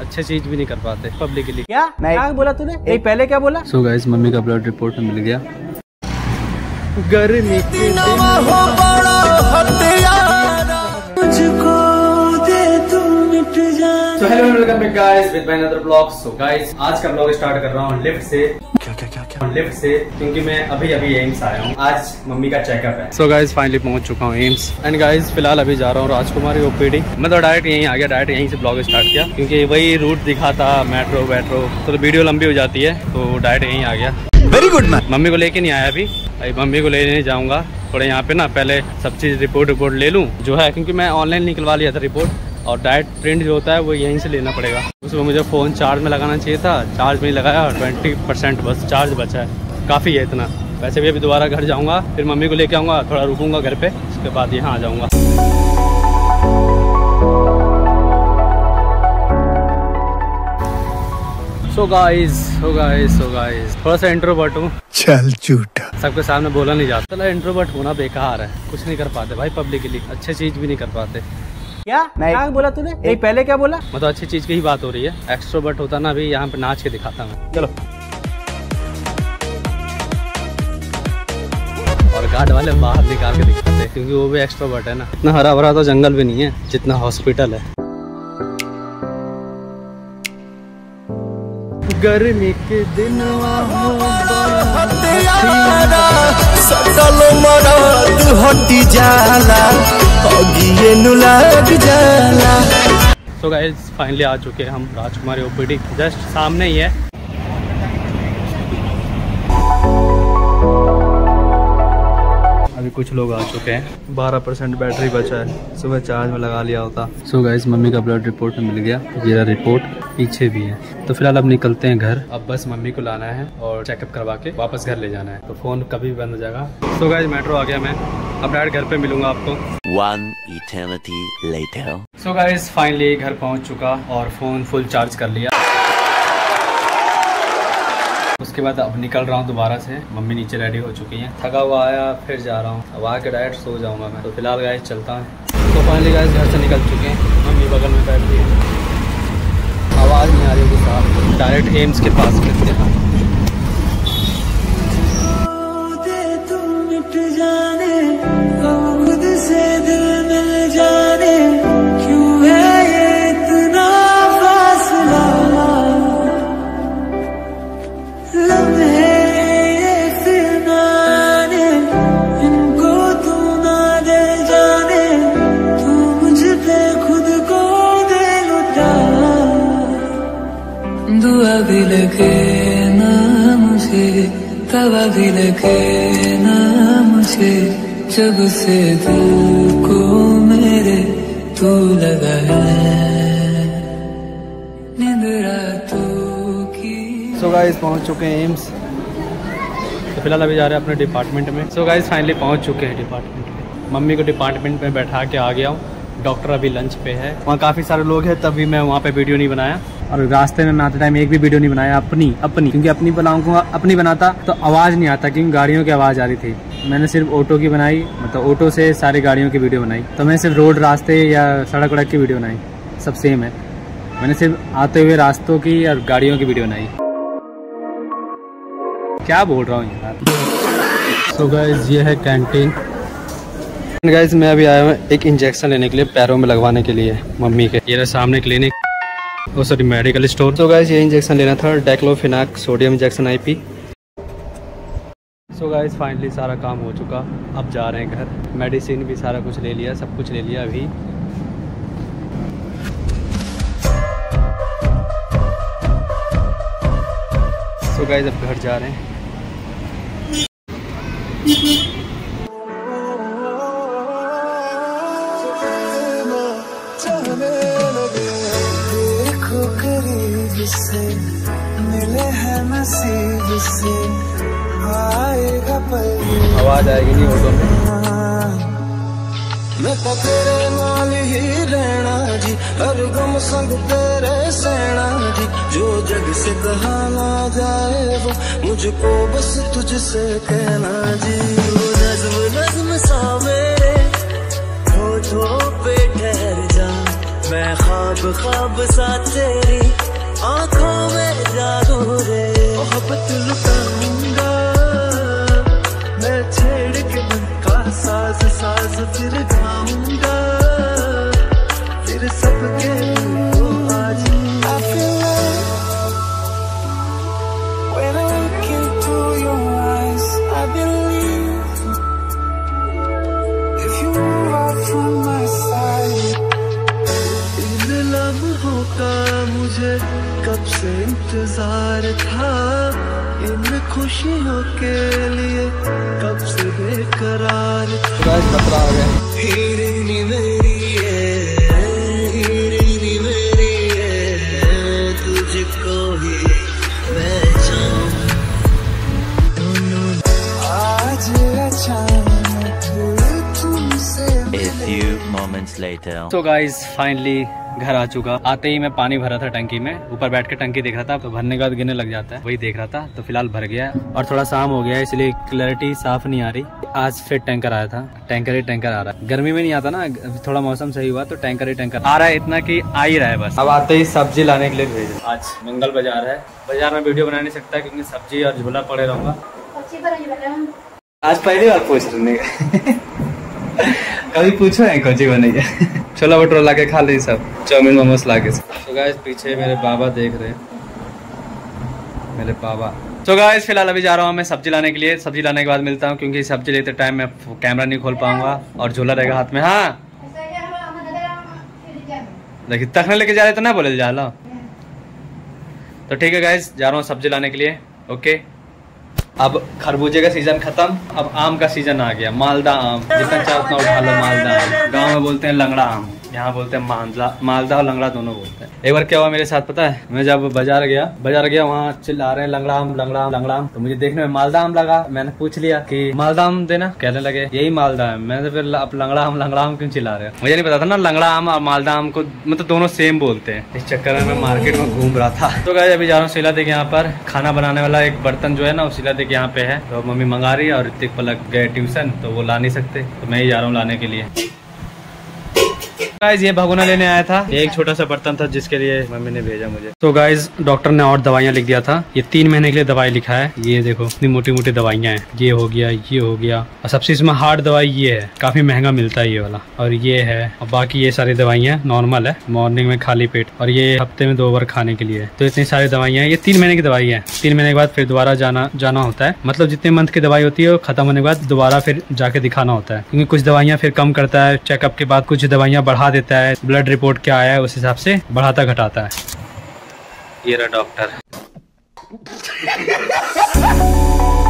अच्छे चीज़ भी नहीं कर पाते पब्लिक के लिए। क्या? क्या बोला तूने? एक पहले क्या बोला? सो गाइस मम्मी का ब्लड रिपोर्ट मिल गया। गर्मी के दिन so hello welcome back guys with my another vlog so guys आज का ब्लॉग स्टार्ट कर रहा हूँ लिफ्ट से। क्या क्या क्या क्या? लिफ्ट से क्योंकि मैं अभी अभी एम्स आया हूँ। आज मम्मी का चेकअप है। सो गाइस फाइनली पहुँच चुका हूँ एम्स एंड गाइस फ़िलहाल अभी जा रहा हूँ राजकुमारी ओपीडी। मैं तो डायरेक्ट यहीं आ गया डायरेक्ट यहीं से ब्लॉग स्टार्ट किया। क्योंकि वही रूट दिखा था मेट्रो वेट्रो तो वीडियो लंबी हो जाती है तो डायरेक्ट यहीं आ गया। वेरी गुड मैन मम्मी को लेके नहीं आया अभी। अभी मम्मी को लेने जाऊँगा। थोड़े यहाँ पे ना पहले सब चीज़ रिपोर्ट रिपोर्ट ले लूँ जो है। क्योंकि मैं ऑनलाइन निकलवा लिया था रिपोर्ट और डायरेक्ट प्रिंट जो होता है वो यहीं से लेना पड़ेगा। उसमें मुझे फ़ोन चार्ज में लगाना चाहिए था चार्ज में ही लगाया ट्वेंटी परसेंट बस चार्ज बचा है। काफ़ी है इतना। वैसे भी अभी दोबारा घर जाऊँगा फिर मम्मी को लेके आऊँगा थोड़ा रुकूँगा घर पे उसके बाद यहाँ आ जाऊँगा। So guys so guys so guys थोड़ा सा इंट्रोवर्ट हूँ। चल झूठा। सबके सामने बोला नहीं जाता। चलो इंट्रोवर्ट होना बेकार है कुछ नहीं कर पाते भाई पब्लिक के लिए अच्छे चीज़ भी नहीं कर पाते। क्या? क्या बोला तूने? एक पहले क्या बोला? मतलब अच्छी चीज़ की ही बात हो रही है। एक्स्ट्रोवर्ट होता ना अभी यहाँ पे नाच के दिखाता मैं चलो। और गार्ड वाले बाहर निकाल के दिखाते हैं क्योंकि वो भी एक्स्ट्रोवर्ट है ना। इतना हरा भरा तो जंगल भी नहीं है जितना हॉस्पिटल है। गर्मी के दिन हटी जाला। सो फाइनली आ चुके हैं हम राजकुमारी ओपीडी। जस्ट सामने ही है। अभी कुछ लोग आ चुके हैं। 12 परसेंट बैटरी बचा है। सुबह चार्ज में लगा लिया होता। सो so गाइस मम्मी का ब्लड रिपोर्ट मिल गया। जीरा रिपोर्ट पीछे भी है। तो फ़िलहाल अब निकलते हैं घर। अब बस मम्मी को लाना है और चेकअप करवा के वापस घर ले जाना है। तो फ़ोन कभी भी बंद हो जाएगा। सो गाइस मेट्रो आ गया मैं। अब डायरेक्ट घर पे मिलूँगा आपको। One eternity later. So guys finally घर पहुँच चुका और फ़ोन फुल चार्ज कर लिया। उसके बाद अब निकल रहा हूँ दोबारा से। मम्मी नीचे रेडी हो चुकी हैं। थका हुआ आया फिर जा रहा हूँ। अब आके डायरेक्ट सो जाऊँगा मैं। तो फ़िलहाल गाइस चलता हूँ। तो फाइनली गाइस घर से निकल चुके हैं। मम्मी बगल में बैठी है। आवाज़ नहीं आ रही होगी साफ़ डायरेक्ट एम्स के पास करते हैं। तवा भी लगे ना मुझे, जब से दिल को मेरे तू लगा है। सो गाइस पहुँच चुके हैं एम्स तो फ़िलहाल अभी जा रहे हैं अपने डिपार्टमेंट में। सो गाइस फाइनली पहुँच चुके हैं डिपार्टमेंट में। मम्मी को डिपार्टमेंट में बैठा के आ गया हूँ। डॉक्टर अभी लंच पे है। वहाँ काफ़ी सारे लोग हैं, तभी मैं वहाँ पे वीडियो नहीं बनाया। और रास्ते में मैं आते टाइम एक भी वीडियो नहीं बनाया अपनी अपनी। क्योंकि अपनी बनाऊँ को अपनी बनाता तो आवाज़ नहीं आता क्योंकि गाड़ियों की आवाज़ आ रही थी। मैंने सिर्फ़ ऑटो की बनाई मतलब ऑटो से सारी गाड़ियों की वीडियो बनाई। तो मैंने सिर्फ़ रोड रास्ते या सड़क वड़क की वीडियो बनाई। सब सेम है। मैंने सिर्फ़ आते हुए रास्तों की और गाड़ियों की वीडियो बनाई। क्या बोल रहा हूँ यार? सो गाइज़ ये है कैंटीन गाइज़ मैं अभी आया हूँ एक इंजेक्शन लेने के लिए पैरों में लगवाने के लिए मम्मी के। ये सामने clinic oh sorry medical store तो गाइज़ ये इंजेक्शन लेना था diclofenac sodium injection IP so guys finally सारा काम हो चुका। अब जा रहे हैं घर। मेडिसिन भी सारा कुछ ले लिया, सब कुछ ले लिया अभी। सो so गाइज़ अब घर जा रहे हैं। से मिले हैं नसीब से आएगा पल। आवाज़ आएगी नहीं ऑटो में। मैं तो तेरे नाल ही रहना जी हर गम संग तेरे सहना जी। जो जग से कहा ना जाए वो मुझको बस तुझसे कहना जी। वो नज्म नज्म सा मेरे होठों पे ठहर जा। मैं ख्वाब ख्वाब सा तेरी आँखों में जागो रे। मोहब्बत लुटाऊँगा। मैं छेड़ के का साज साज फिर जाऊँगा फिर सबके कब से इंतज़ार था? इन खुशियों के लिए कब से बेकरार था? खतरा आ गया। हीरे मेरी ये मेरी तुझको ही मैं चाहूँ दोनों आज अचानक तुमसे। A few moments later. तो गाइज़ फाइनली घर आ चुका। आते ही मैं पानी भरा था टंकी में। ऊपर बैठ के टंकी देख रहा था तो भरने के बाद गिरने लग जाता है। वही देख रहा था तो फ़िलहाल भर गया और थोड़ा शाम हो गया इसलिए क्लैरिटी साफ़ नहीं आ रही। आज फिर टैंकर आया था। टैंकर ही टैंकर आ रहा है। गर्मी में नहीं आता ना थोड़ा मौसम सही हुआ तो टैंकर ही टैंकर आ रहा है। इतना की आ ही रहा है बस। अब आते ही सब्ज़ी लाने के लिए भेज आज मंगल बाज़ार है। बाज़ार में वीडियो बना नहीं सकता क्योंकि सब्ज़ी और झोला पड़े रहूँगा। आज पहली बार पूछ रहे कभी पूछो है कोची बनेगी छोला भटूरा ला के खा ली सब। चाउमीन, मोमोस ला के तो गाइस पीछे मेरे बाबा देख रहे हैं। मेरे बाबा। तो गाइस फ़िलहाल अभी जा रहा हूँ मैं सब्ज़ी लाने के लिए। सब्ज़ी लाने के बाद मिलता हूँ, क्योंकि सब्ज़ी लेते टाइम मैं कैमरा नहीं खोल पाऊँगा और झोला रहेगा हाथ में। हाँ। देखिए तखने लेके जा रहे तो ना बोले जा लो तो ठीक है गाइस जा रहा हूँ सब्ज़ी लाने के लिए। ओके अब खरबूजे का सीज़न खत्म, अब आम का सीज़न आ गया, मालदा आम जितना चाहे उतना उठा लो मालदा आम। गाँव में बोलते हैं लंगड़ा आम। यहाँ बोलते हैं मालदा मालदा और लंगड़ा दोनों बोलते हैं। एक बार क्या हुआ मेरे साथ पता है? मैं जब बाज़ार गया बाज़ार गया, वहाँ चिल्ला रहे हैं, लंगड़ा आम लंगड़ा आम लंगड़ा आम तो मुझे देखने में मालदा आम लगा। मैंने पूछ लिया कि मालदा आम देना? कहने लगे, यही मालदा है। मैंने फिर अब लंगड़ा आम लंगड़ा आम क्यों चिल्ला रहे मुझे नहीं पता था ना, लंगड़ा आम और मालदा आम को मतलब दोनों सेम बोलते हैं। इस चक्कर में मैं मार्केट में घूम रहा था। तो गाय अभी जा रहा हूँ शिला देख यहाँ पर। खाना बनाने वाला एक बर्तन जो है ना शिला देख यहाँ पे है। तो मम्मी मंगा रही है और ऋतिक पलक गए ट्यूशन तो वो ला नहीं सकते। तो मैं ही जा रहा हूँ लाने के लिए। गाइज़ ये भगोना लेने आया था। एक छोटा सा बर्तन था जिसके लिए मम्मी ने भेजा मुझे। तो गाइज़ डॉक्टर ने और दवाइयाँ लिख दिया था। ये तीन महीने के लिए दवाई लिखा है। ये देखो इतनी मोटी मोटी दवाइयाँ हैं। ये हो गया ये हो गया। और सबसे इसमें हार्ड दवाई ये है। काफ़ी महँगा मिलता है ये वाला। और ये है और बाकी ये सारी दवाइयाँ नॉर्मल है। मॉर्निंग में खाली पेट। और ये हफ़्ते में दो बार खाने के लिए तो इतनी सारी दवाइयाँ हैं। ये तीन महीने की दवाई है। तीन महीने के बाद फिर दोबारा जाना जाना होता है। मतलब जितने मंथ की दवाई होती है वो खत्म होने के बाद दोबारा फिर जाके दिखाना होता है। क्योंकि कुछ दवाइयाँ फिर कम करता है। चेकअप के बाद कुछ दवाइयाँ बढ़ा देता है ब्लड रिपोर्ट क्या आया है उस हिसाब से बढ़ाता घटाता है। ये रहा डॉक्टर